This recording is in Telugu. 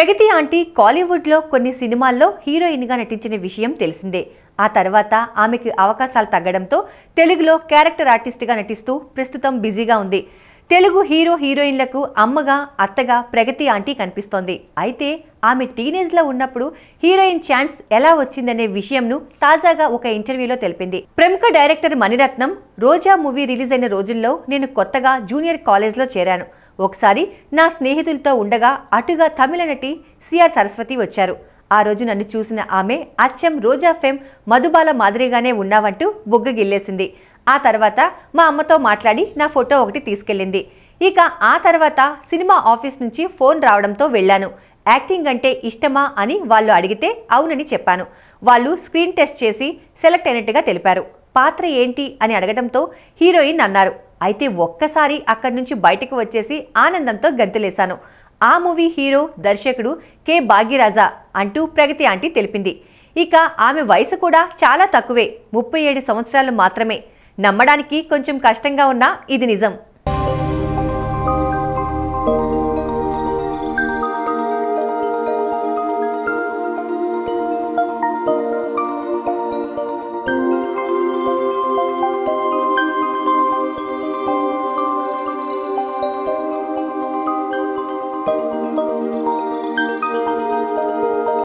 ప్రగతి ఆంటీ కాలీవుడ్లో కొన్ని సినిమాల్లో హీరోయిన్గా నటించిన విషయం తెలిసిందే. ఆ తర్వాత ఆమెకి అవకాశాలు తగ్గడంతో తెలుగులో క్యారెక్టర్ ఆర్టిస్ట్గా నటిస్తూ ప్రస్తుతం బిజీగా ఉంది. తెలుగు హీరో హీరోయిన్లకు అమ్మగా అత్తగా ప్రగతి ఆంటీ కనిపిస్తోంది. అయితే ఆమె టీనేజ్లో ఉన్నప్పుడు హీరోయిన్ ఛాన్స్ ఎలా వచ్చిందనే విషయంను తాజాగా ఒక ఇంటర్వ్యూలో తెలిపింది. ప్రముఖ director Maniratnam Roja movie release అయిన రోజుల్లో నేను కొత్తగా జూనియర్ కాలేజ్లో చేరాను. ఒకసారి నా స్నేహితులతో ఉండగా అటుగా తమిళ నటి సిఆర్ సరస్వతి వచ్చారు. ఆ రోజు నన్ను చూసిన ఆమె అచ్చం రోజా ఫెమ్ మధుబాల మాదిరిగానే ఉన్నావంటూ బుగ్గగిల్లేసింది. ఆ తర్వాత మా అమ్మతో మాట్లాడి నా ఫోటో ఒకటి తీసుకెళ్ళింది. ఇక ఆ తర్వాత సినిమా ఆఫీస్ నుంచి ఫోన్ రావడంతో వెళ్ళాను. యాక్టింగ్ అంటే ఇష్టమా అని వాళ్ళు అడిగితే అవునని చెప్పాను. వాళ్ళు స్క్రీన్ టెస్ట్ చేసి సెలెక్ట్ అయినట్టుగా తెలిపారు. పాత్ర ఏంటి అని అడగడంతో హీరోయిన్ అన్నారు. అయితే ఒక్కసారి అక్కడి నుంచి బయటకు వచ్చేసి ఆనందంతో గంతులేశాను. ఆ మూవీ హీరో దర్శకుడు కె. భాగ్యరాజా అంటూ ప్రగతి ఆంటీ తెలిపింది. ఇక ఆమె వయసు కూడా చాలా తక్కువే ముప్పై ఏడు సంవత్సరాలు మాత్రమే. నమ్మడానికి కొంచెం కష్టంగా ఉన్నా ఇది నిజం.